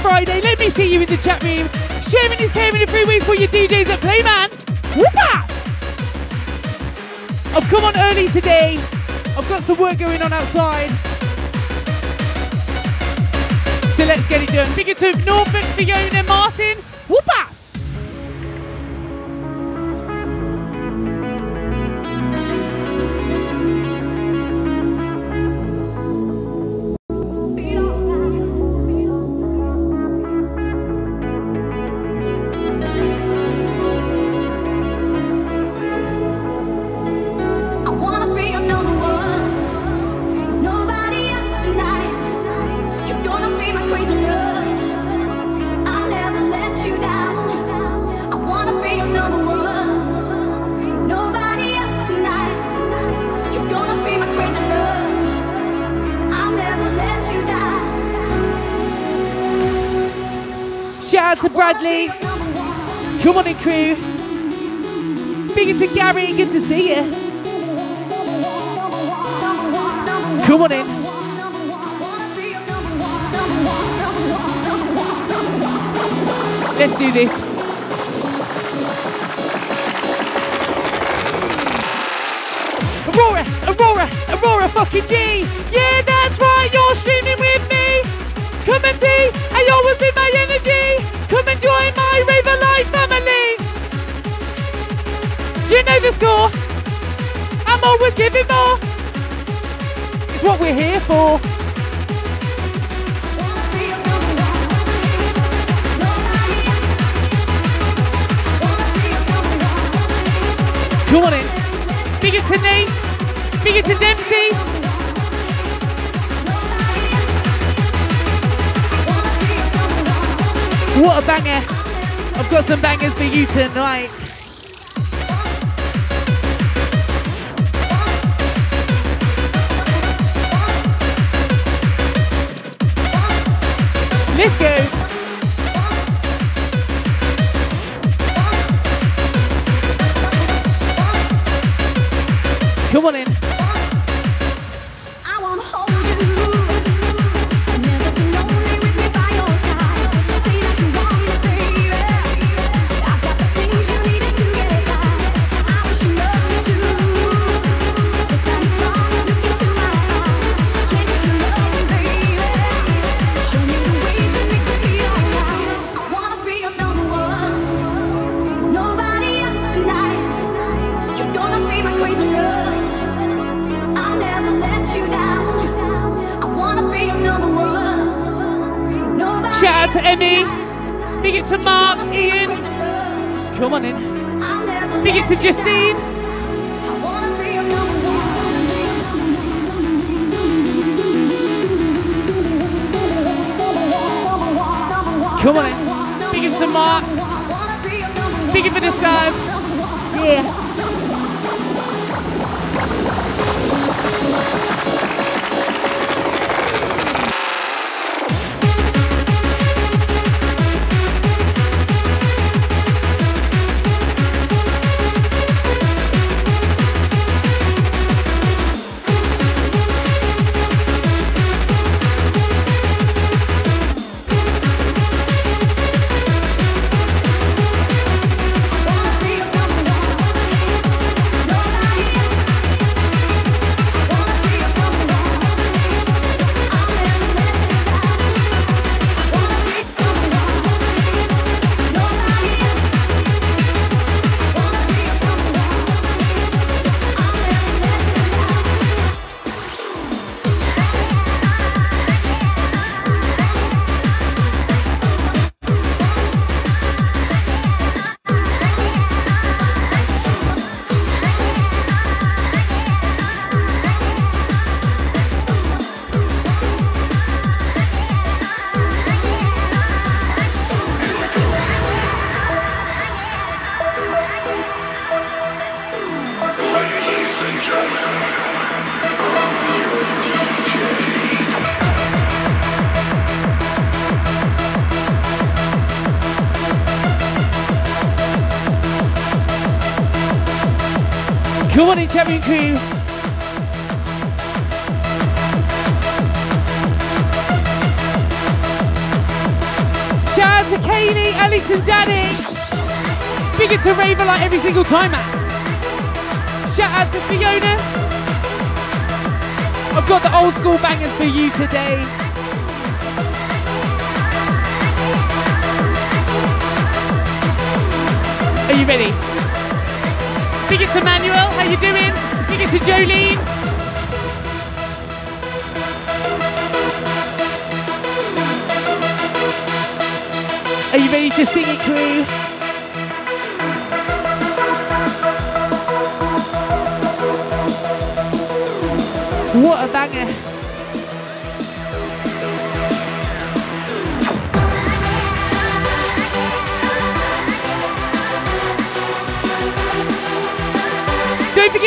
Friday. Let me see you in the chat room. Sharing is caring in three weeks for your DJs at Playman. Whoop I've come on early today. I've got some work going on outside. So let's get it done. Big it to Norfolk, Fiona, Martin. To Bradley. Come on in, crew. Big to Gary, good to see you. Come on in. Let's do this. Aurora, Aurora, Aurora fucking D. Yeah, that's right, you're streaming with me. Come and see, I always be my energy. Raver Life family. You know the score. I'm always giving more. It's what we're here for. Come on in. Big it to Nate. Big it to Dempsey. What a banger. I've got some bangers for you tonight. Let's go. Emmy. Big it to Mark, Ian. Come on in. Big it to Justine. Come on in. Big it to Mark. Big it for the sky. Yeah. Good morning, Champion Crew. Shout out to Kenny, Alex, and Danny. Big it to Raver like every single time. Shout out to Fiona. I've got the old school bangers for you today. Are you ready? Big it to Manuel, how you doing? Big it to Jolene. Are you ready to sing it, crew? What a banger.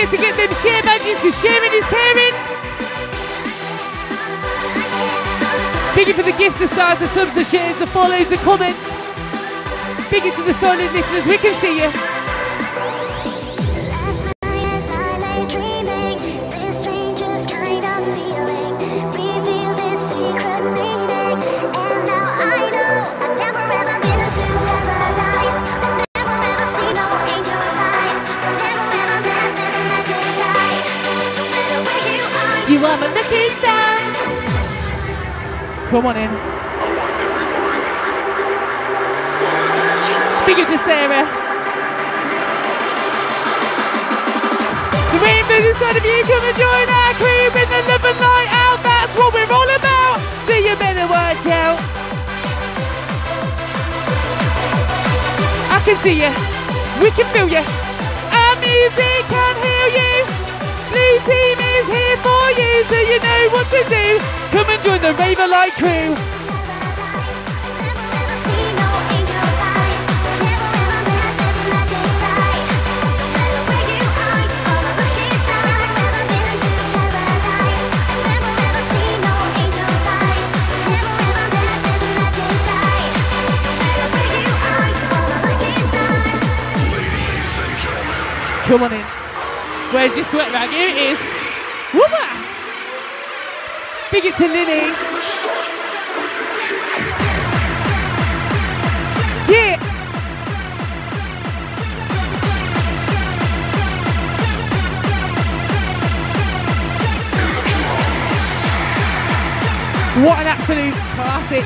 To get them share badges because sharing is caring. Thank you for the gifts, the stars, the subs, the shares, the follows, the comments. Big to the solid listeners, we can see you. Star. Come on in. Big it to Sarah. The rainbow's inside of you, come and join our crew in the love and light out. That's what we're all about. So you better watch out. I can see you. We can feel you. Our music can heal you. Team is here for you, so you know what to do. Come and join the Raver Light crew. Come on in. Where's your sweat rag? Here it is. Whooma! Big it to Lily. Yeah. What an absolute classic.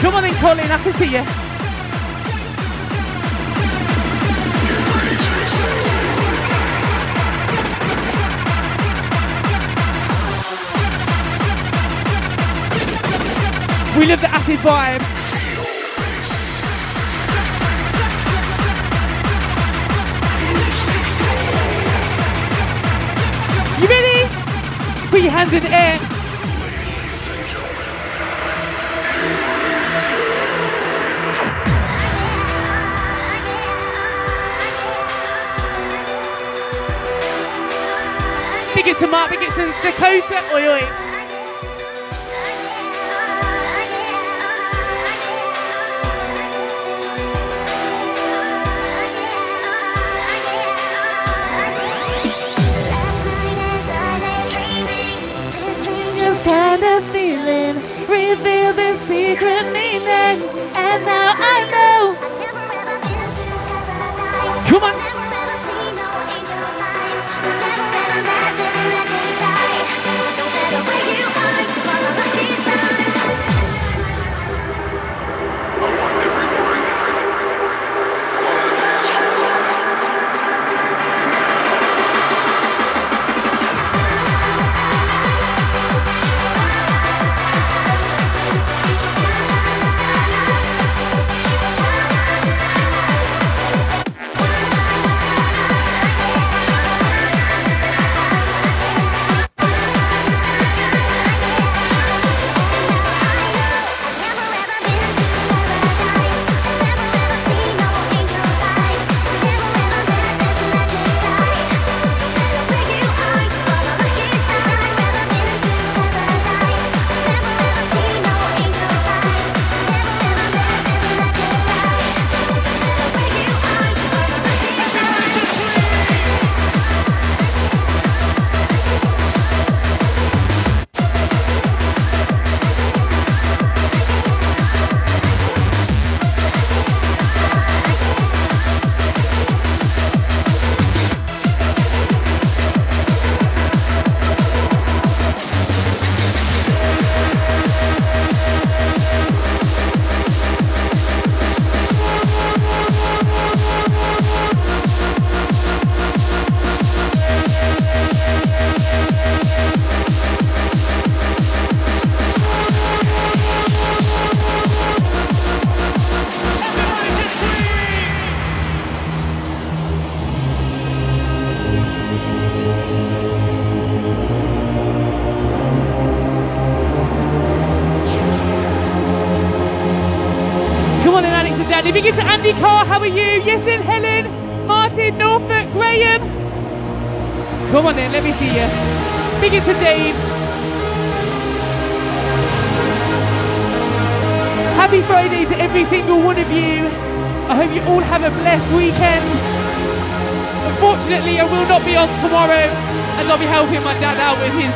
Come on in, Colin, I can see you. We live the acid vibe. You ready? Put your hands in the air. Big it to Mark, big it to Dakota. Oi, oi.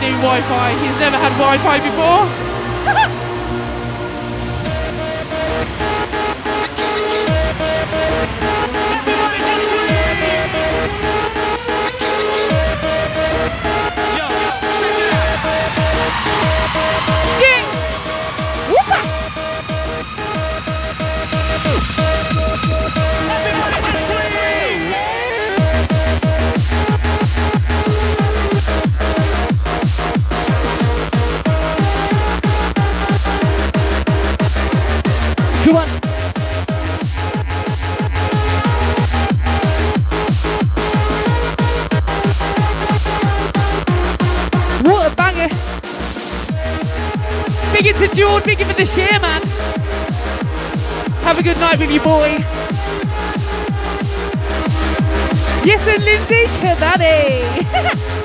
New Wi-Fi. He's never had Wi-Fi before. The share, man. Have a good night with you, boy. Yes, and Lindsay Kebabby.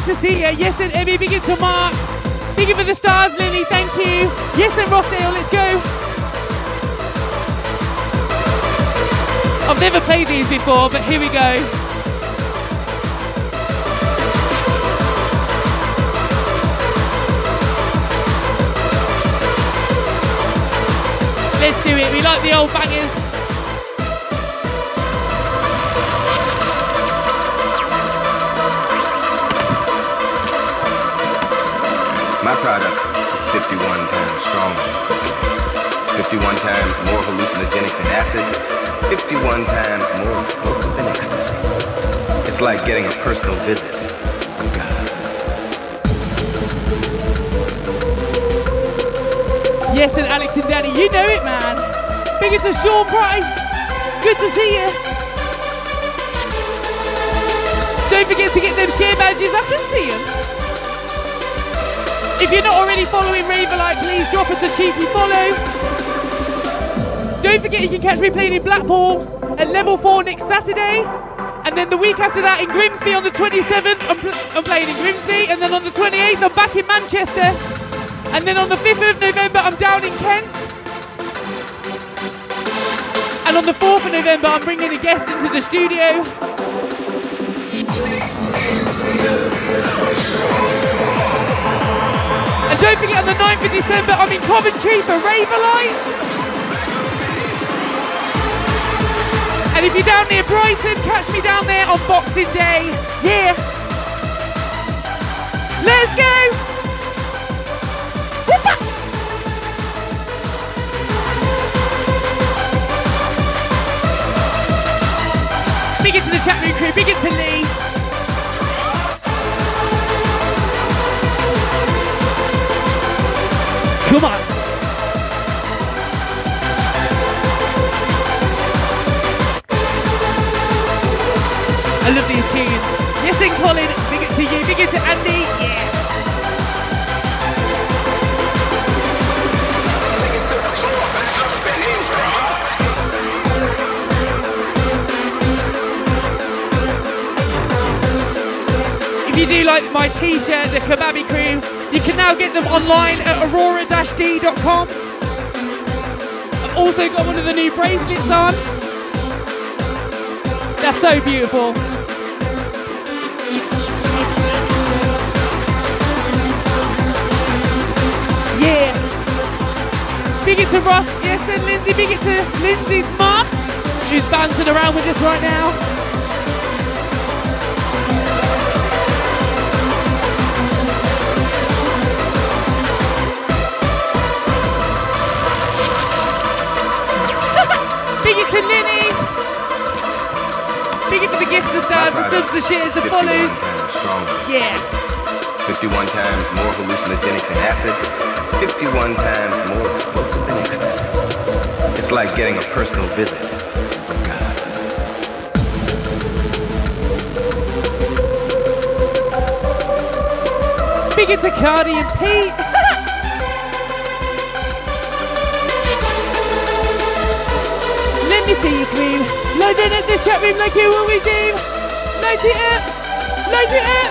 good to see you. Yes, and Emmy, big to Mark. Thank you for the stars, Lily, thank you. Yes, and Rossdale, let's go. I've never played these before, but here we go. Let's do it. We like the old bangers. My product is 51 times stronger. 51 times more hallucinogenic than acid. 51 times more explosive than ecstasy. It's like getting a personal visit. Yes, and Alex and Danny, you know it, man. Big to Sean Price. Good to see you. Don't forget to get them share badges. I can see them. If you're not already following Raverlight, please drop us a cheeky follow. Don't forget you can catch me playing in Blackpool at level 4 next Saturday. And then the week after that in Grimsby on the 27th, I'm, pl- I'm playing in Grimsby. And then on the 28th, I'm back in Manchester. And then on the 5th of November, I'm down in Kent. And on the 4th of November, I'm bringing a guest into the studio. And don't forget on the 9th of December, I'm in Coventry for Raverlight. And if you're down near Brighton, catch me down there on Boxing Day. Yeah. Let's go. Big it to the chat room crew, big it to Lee. Colin. Big to you. Big to Andy. Yeah. If you do like my t-shirt, the Kababi Crew, you can now get them online at aurora-d.com. I've also got one of the new bracelets on. That's so beautiful. Big it to Ross, yes, and Lindsay. Big it to Lindsay's mum. She's bouncing around with us right now. Big it to Linny. Big it to the gifts, the stars, the subs, the shares, the 51 follows. Yeah. 51 times more hallucinogenic than acid. 51 times more explosive. It's like getting a personal visit Cardi and Pete. Let me see you, Queen. Load in at the chat room like you always do. Load it up. Load it up.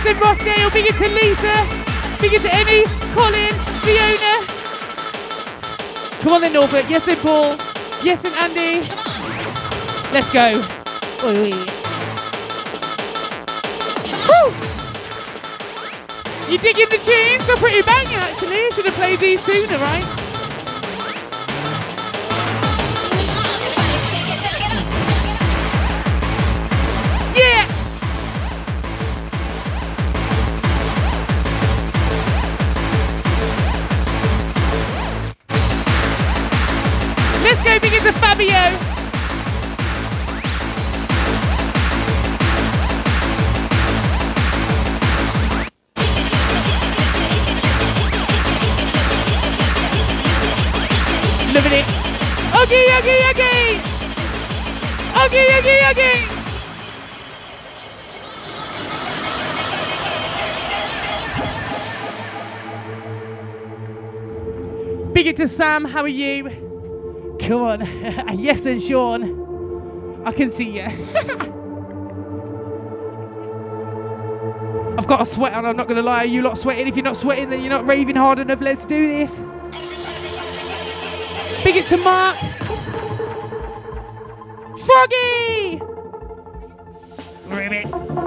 Crew. Yes, and Ross Gale. Big it to Lisa. Big it to Emmy, Colin, Fiona. Come on then, Norbert. Yes, and Paul. Yes, and Andy. Let's go. Oi, oi. Woo! You digging the tunes? They're pretty banging actually. Should have played these sooner, right? To Sam, how are you? Come on. yes, and Sean. I can see you. I've got a sweat on, I'm not going to lie. Are you lot sweating? If you're not sweating, then you're not raving hard enough. Let's do this. Big it to Mark. Froggy! Ribbit.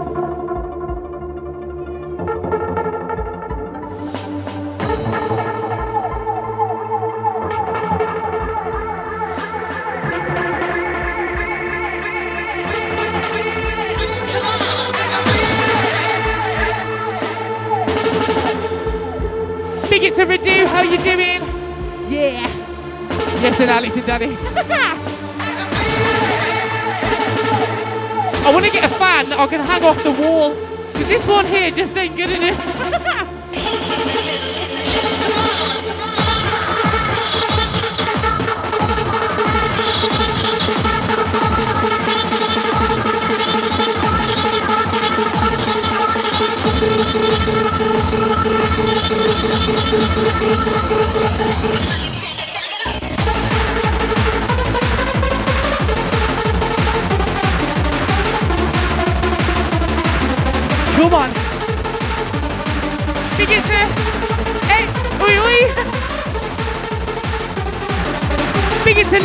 To Redo, how you doing? Yeah. Yes, and Alex and Danny. I want to get a fan that I can hang off the wall. Because this one here just ain't good enough. Come on. Big it. Hey, oi, oi. Big it to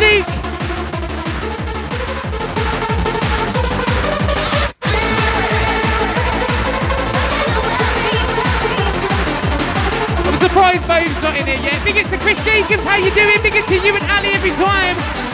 Bo's not in here yet. Big to Chris Jacobs, how you doing? Big it to you and Ali every time.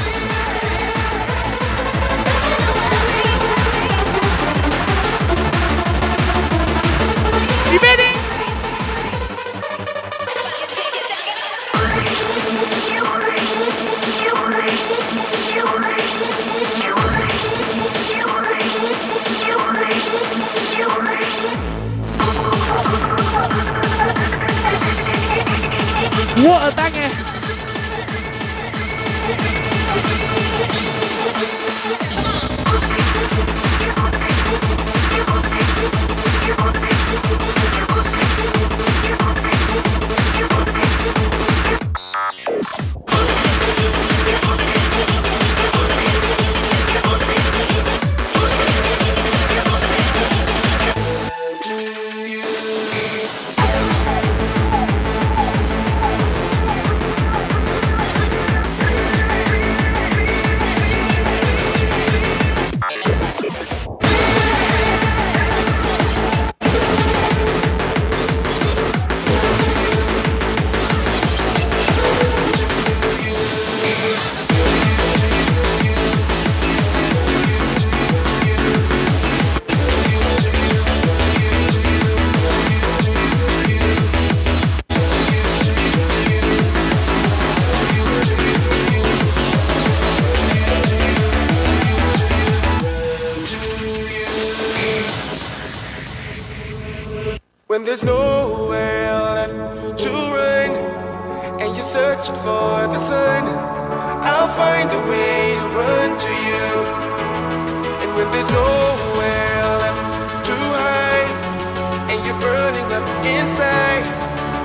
inside.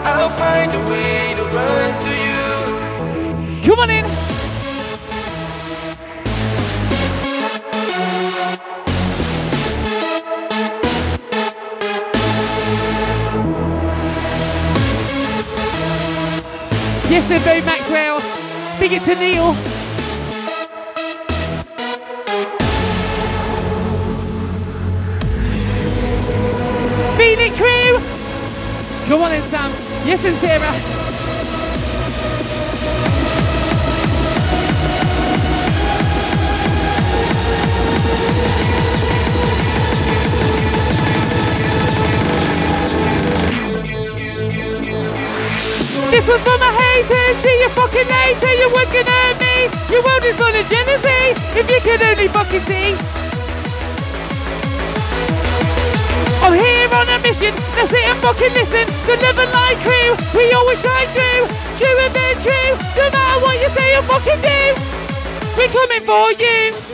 I'll find a way to run to you. Come on in. Yes, they do, Maxwell. Big it to Neil. Come on in, Sam. Yes, and Sarah. This was for my haters. See you fucking later. You weren't gonna hurt me. Your world is full of jealousy. Eh? If you could only fucking see. On a mission. Let's sit and fucking listen. The Love and Light crew. We always shine through. True and then true. No matter what you say or fucking do. We're coming for you.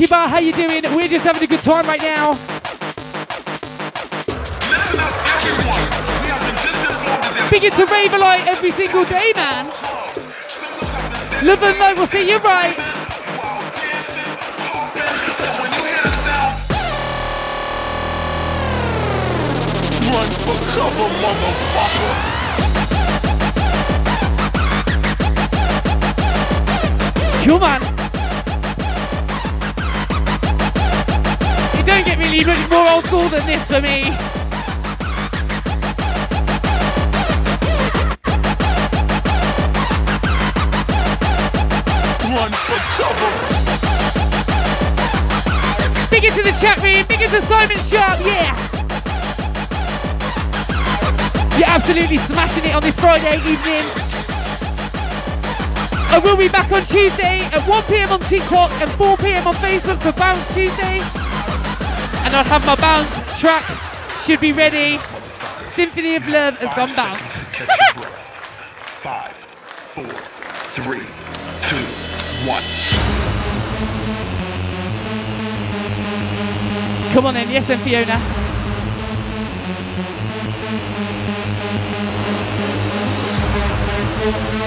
To Milky Bar. How you doing? We're just having a good time right now. Big into Ravelite every single day, man. Love and light, we'll see you right. Run for cover, motherfucker. Come really much more old school than this for me. Run for cover. Big into the chat room, big into Simon Sharp, yeah. You're absolutely smashing it on this Friday evening. I will be back on Tuesday at 1pm on TikTok and 4pm on Facebook for Bounce Tuesday and I'll have my bounce track should be ready. Symphony of Love has gone bounce. Five, four, three, two, one. Come on then, yes then Fiona. Thank you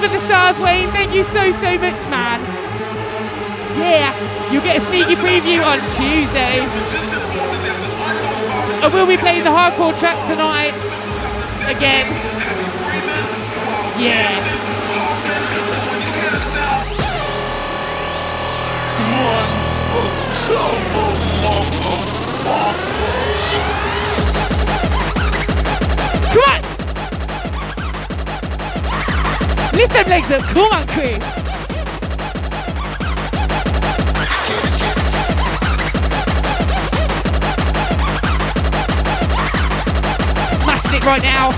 for the stars, Wayne. Thank you so, so much, man. Yeah, you'll get a sneaky preview on Tuesday. I will be playing the hardcore track tonight. Again. Yeah. Come Lift them legs up. Come on, crew. Smashing it right now.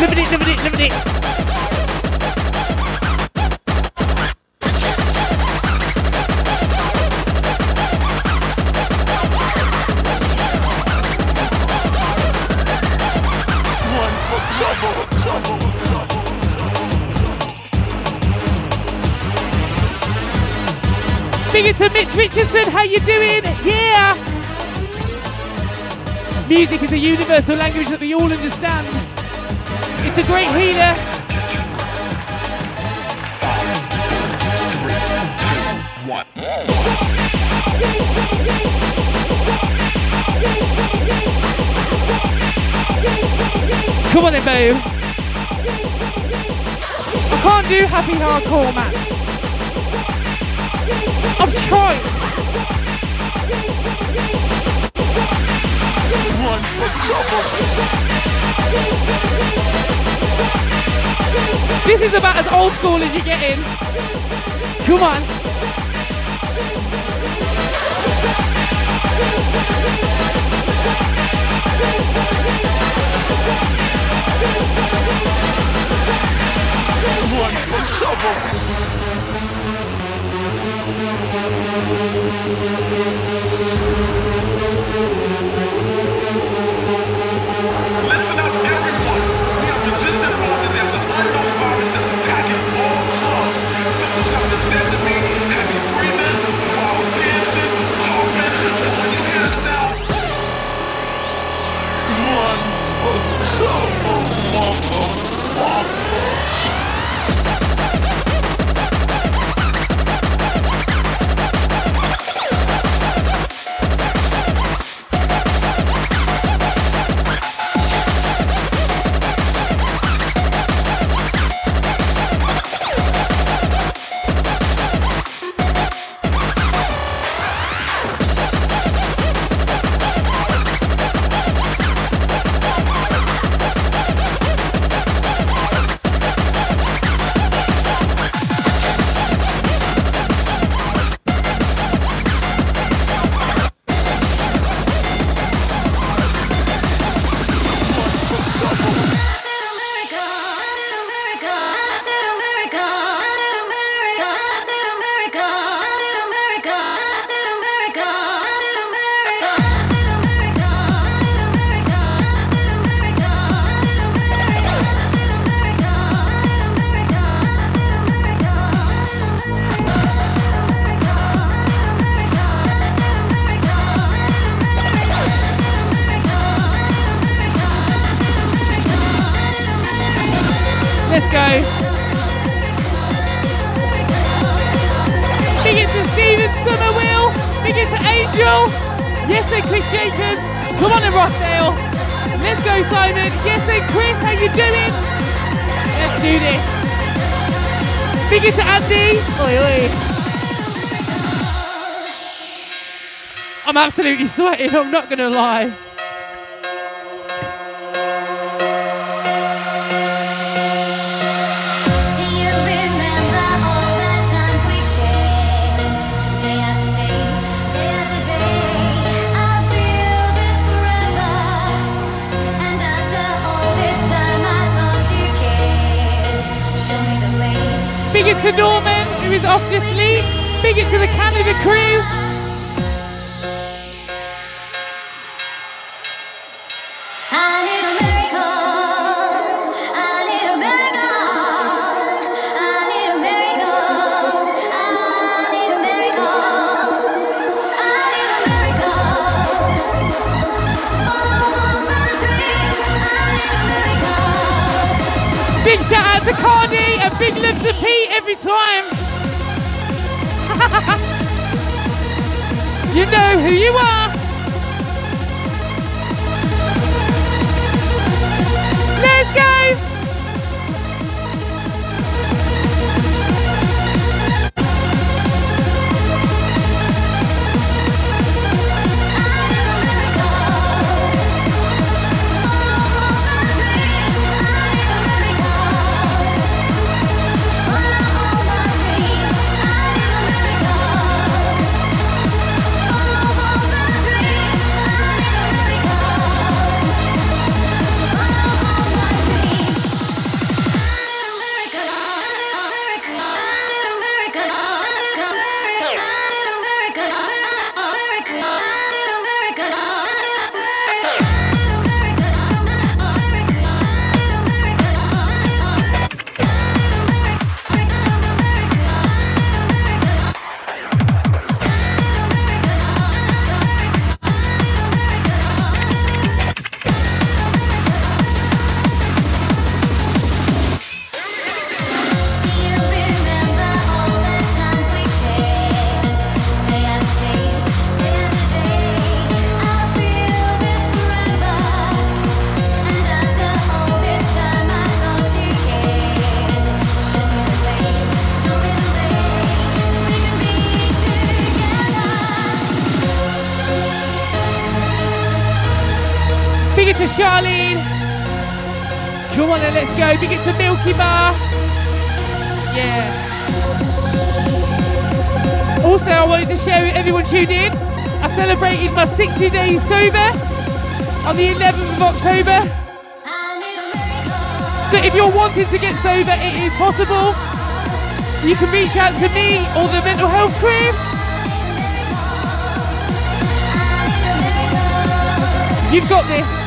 Living it, living it, living it. Big it to Mitch Richardson, how you doing? Yeah! Music is a universal language that we all understand. It's a great healer. What? Come on then, Boo. I can't do happy hardcore, man. I'm trying. This is about as old school as you get in. Come on. Listen up, everyone. We have just informed that there's an unknown Let's you cared. Show me the way. Big it to Norman, who is off to sleep. Big it to the Canada crew. To Cardi and big love to Pete every time. you know who you are. Then, let's go. Big it to Milky Bar. Yeah. Also, I wanted to share with everyone tuned in. I celebrated my 60 days sober on the 11th of October. So if you're wanting to get sober, it is possible. You can reach out to me or the mental health crew. You've got this.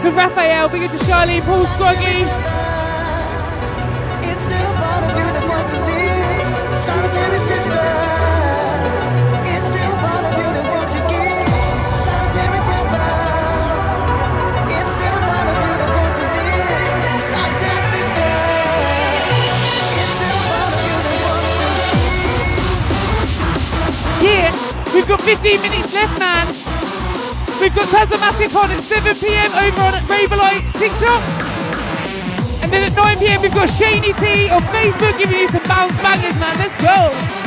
To Raphael, big it to Charlie, Paul Scroggy. It's still a part of you that wants to be solitary sister. It's still a part of you that wants to give solitary brother. It's still a part of you that wants to be solitary sister. It's still a part of you that wants to. Yeah, we've got 15 minutes left, man. We've got Tazza Massive on at 7 pm over on Ravelite TikTok. And then at 9 pm, we've got Shaney T on Facebook giving you some bounce bangers, man. Let's go.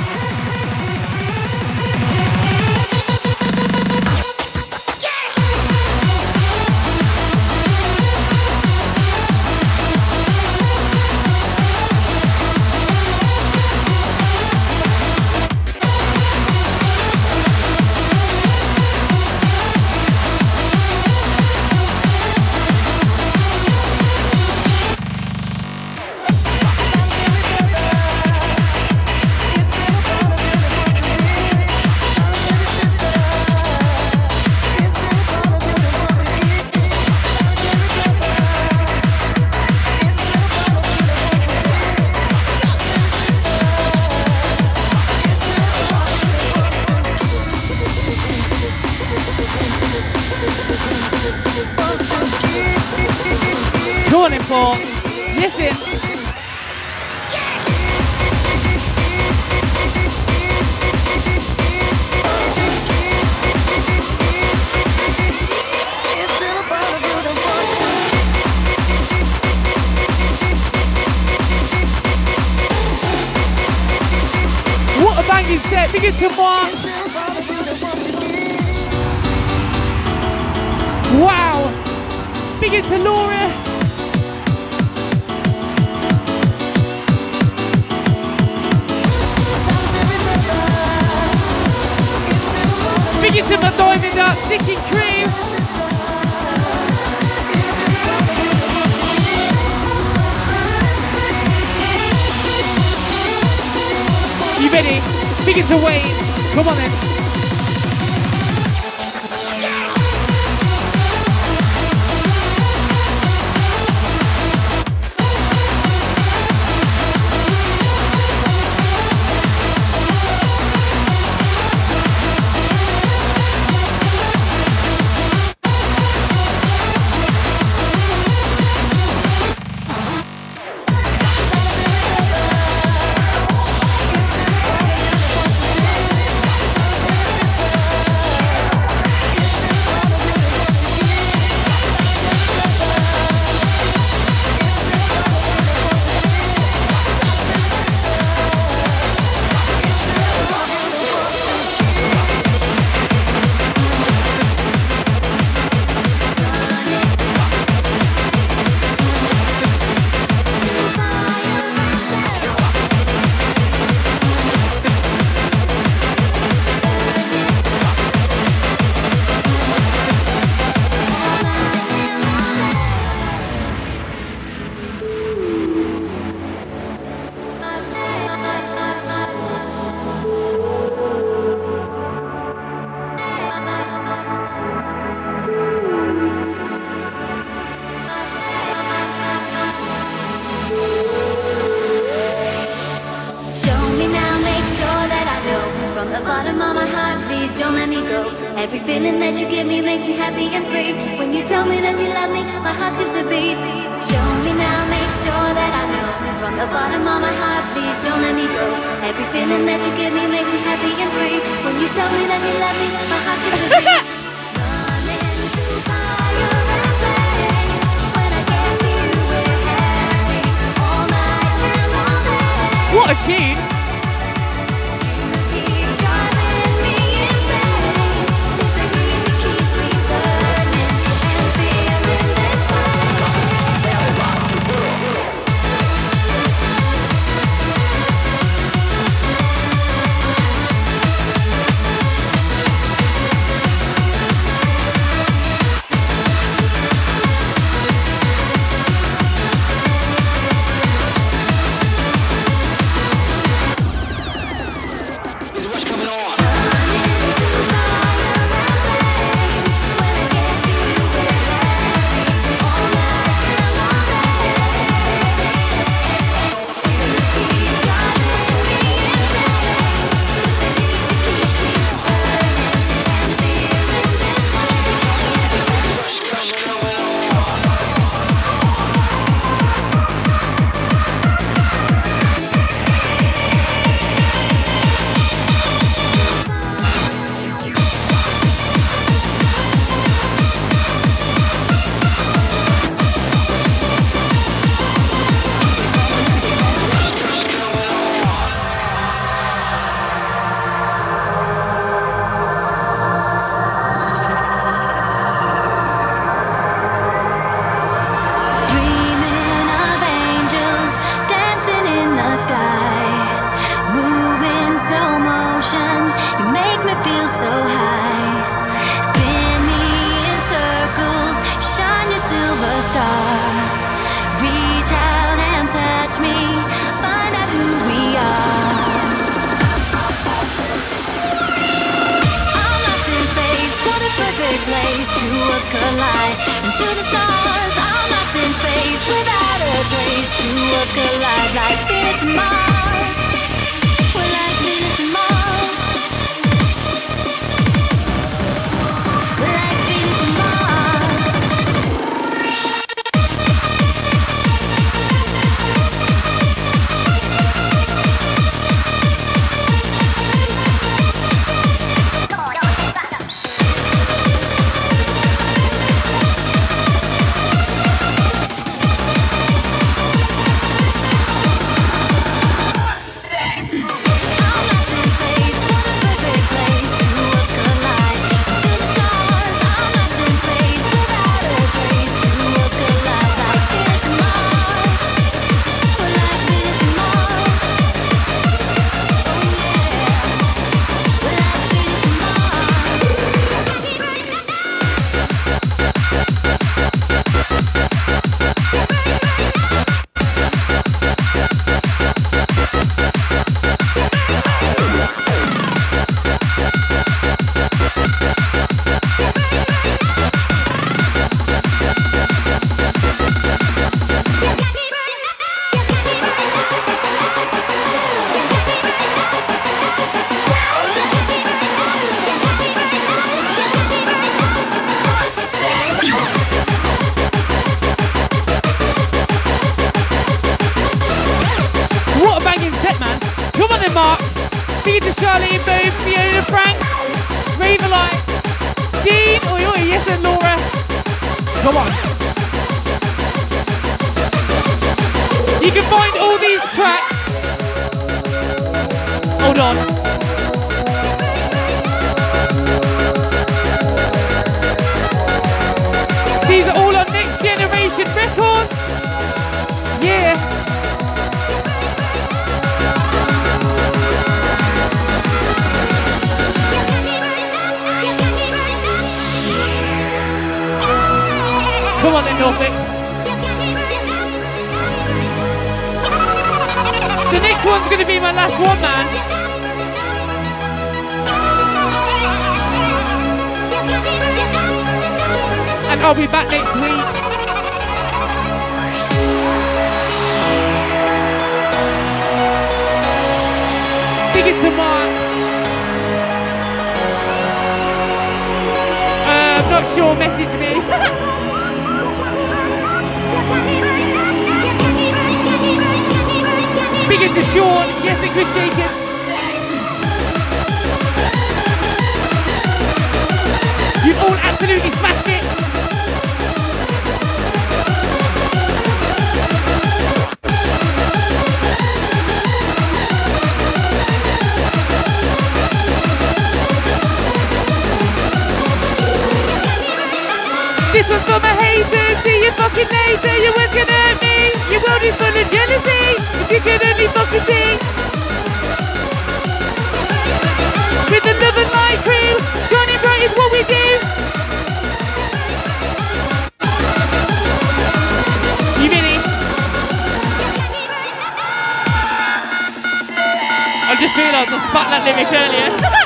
Expliquez-le moi Wow. Big it Laura. Diamond uh, You ready? Big it to Come on then. I'll be back next week. Dig it to Mark. Uh, I'm not sure, message me. Big it to Sean. Yes, and Chris Jenkins. You've all absolutely smashed it. This one's for my haters. See you fucking later. You was gonna hurt me. Your world is full of jealousy. If you could only fucking see. With the love and light crew, shining bright is what we do. You ready? I just realised I spat that lyric earlier.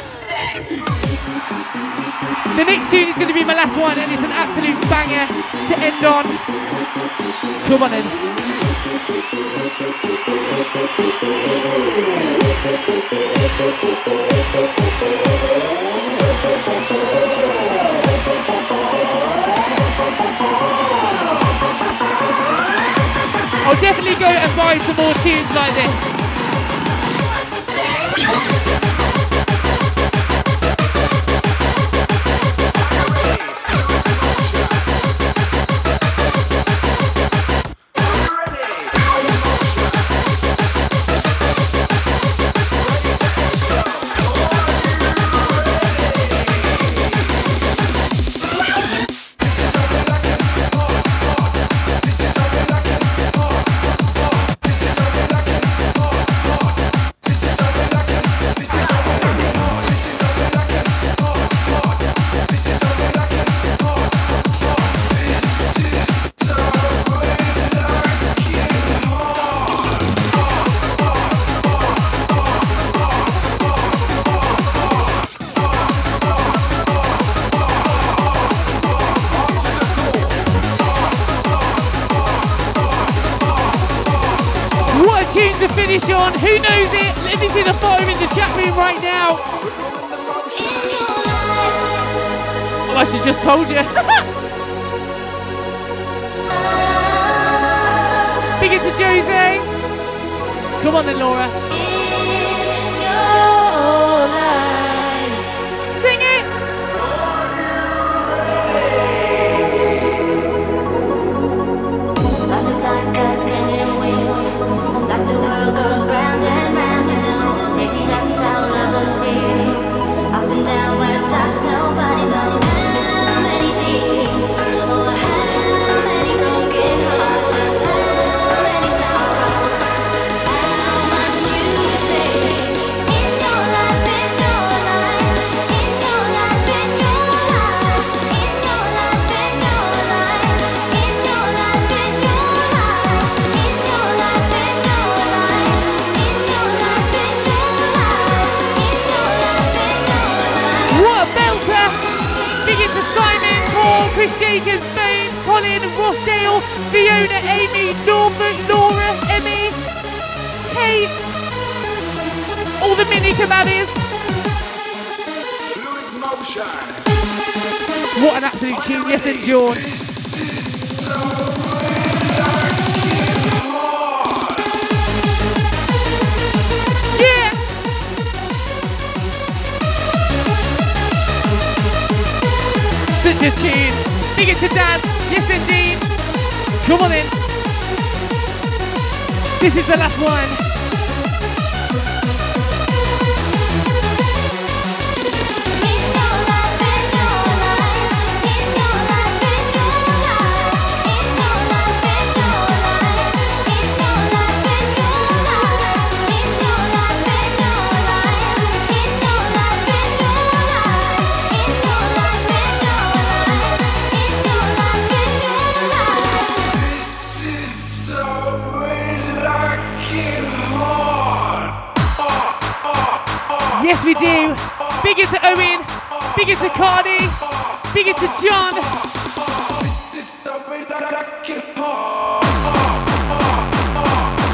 The next tune is going to be my last one, and it's an absolute banger to end on. Come on in. I'll definitely go and find some more tunes like this. Vegas, Boone, Colin, Rossdale, Fiona, Amy, Norfolk, Laura, Emmy, Kate, all the mini kebabbies. What an absolute genius and George. Yeah. Such a cheese it to Daz. Yes, indeed. Come on in. This is the last one. We do. Big to Owen. Big to Cardi. Big to John.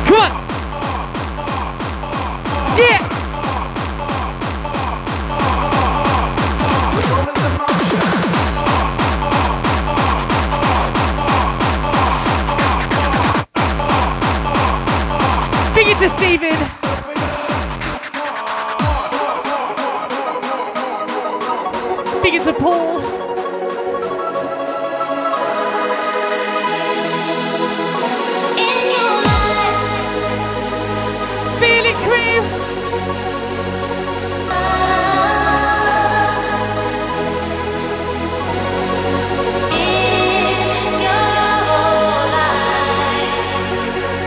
Come on. Yeah. Big to Steven. To Paul. Feel it, crew.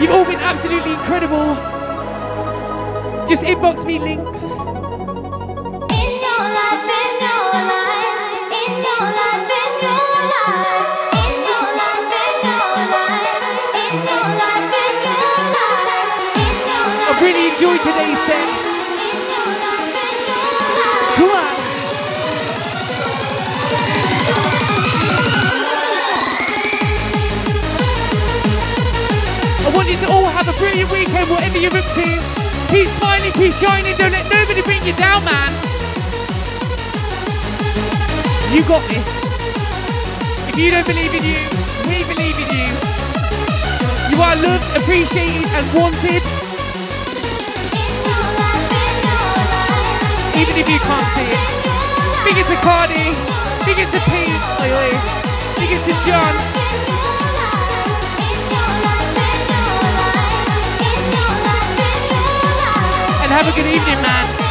You've all been absolutely incredible. Just inbox me links. Set. Come on. I want you to all have a brilliant weekend, whatever you're up to. Keep smiling, keep shining, don't let nobody bring you down, man. You got this. If you don't believe in you, we believe in you. You are loved, appreciated, and wanted, even if you can't see it. Big it to Cardi, big it to Pete, oi, big it to John, and have a good evening, man.